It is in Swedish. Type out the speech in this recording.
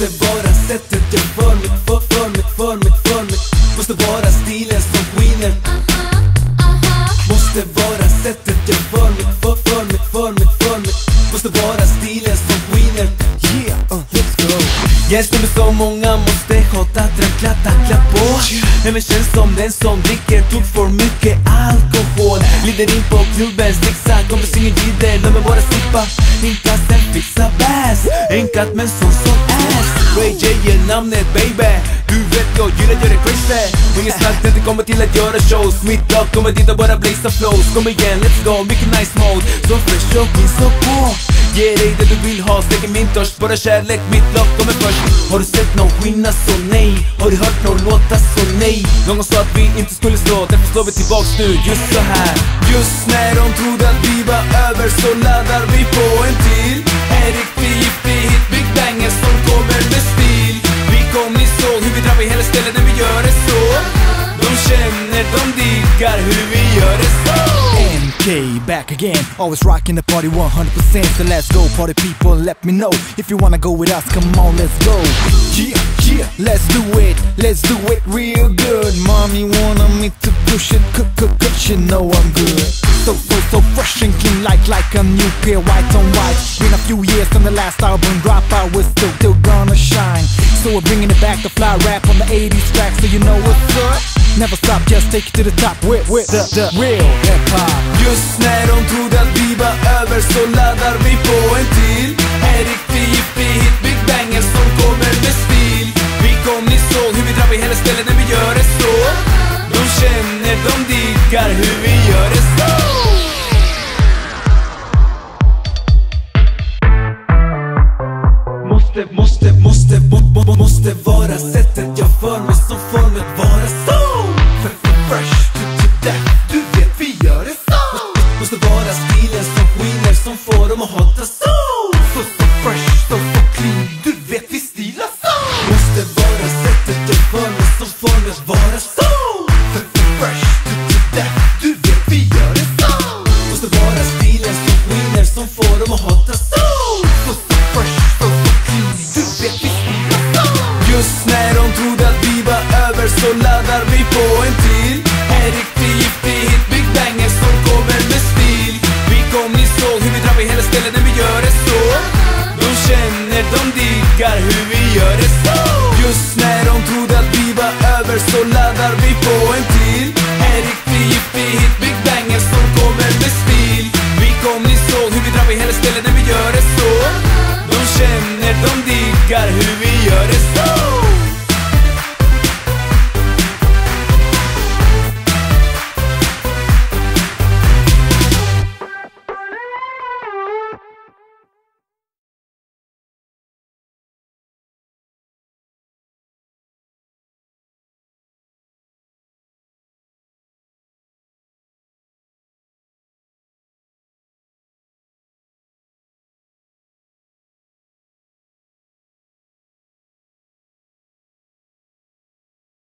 Måste vara sättet jag för mig, för, för mig, för mig, för mig. Måste vara stilen som skiner. Måste vara sättet jag för mig, för, för mig, för mig, för mig. Måste vara stilen som skiner. Yeah, uh, let's go. Jag är en så många måste hata, drackla, tackla på. Även känns som den som dricker tog för mycket alkohol. Glider in på klubben, sticksa, ingen glider, låt mig bara sippa Hinka sen fixa bass En katt men som ass Ray J är namnet baby. Du vet jag att göra crazy ingen snack när det kommer till att göra shows. Mitt lag kommer dit och bara blaza flows. Kom igen, let's go, mycket nice mode. Så fresh och min så på. Ge dig det du vill ha, släcker min törst. Bara kärlek, mitt lag kommer först. Har du sett någon skillnad, så nej? Har du hört någon låta så nej? Någon sa att vi inte skulle slå, därför slår vi tillbaks nu. Just så här. Just när de trodde att vi var över så laddar vi på en till. En riktig giftig hit, Big Banger. MK back again, always rocking the party 100%. So let's go, party people, let me know if you wanna go with us. Come on, let's go. Yeah, yeah, let's do it, let's do it real good. Mommy wanted me to push it, cook, cook, cook. She know I'm good. So, so, so fresh and clean, like, like a new pair, white on white. Been a few years from the last album drop, I was still, still gonna shine. So we're bringing it back, the fly rap on the 80s track, so you know what's up. Never stop, just take it to the top with, with the, the real hip-hop Just när de trodde att vi var över så laddar vi på en till. En riktig hippie-hit, Big banger som kommer med stil. Vi kom, ni såg hur vi drar vid hela stället när vi gör det så. De känner, de diggar hur vi gör det så. Måste, måste, måste, bort, bort, måste vara sättet jag för mig som formet var. som får dem att hata så Så så fresh, så så clean. Du vet vi stilar så Måste vara sättet du för mig som får mig vara så För vi du vet vi gör det så Måste vara stilen som som får dem att hata så Så så fresh, så så clean. Du vet vi stilar så Just när de trodde att vi var över så laddar vi på en till. En riktig giftig hit, Big Banger som kommer med stil. Vi kom i så ställe när vi gör det så. De känner, de diggar hur vi gör det så. Just när de trodde att vi var över så laddar vi på en till. En riktig giftig hit, Big Banger som kommer med stil. Vi kom, ni såg hur vi drar drabbar hela stället när vi gör det så. De känner, de diggar hur vi gör det så.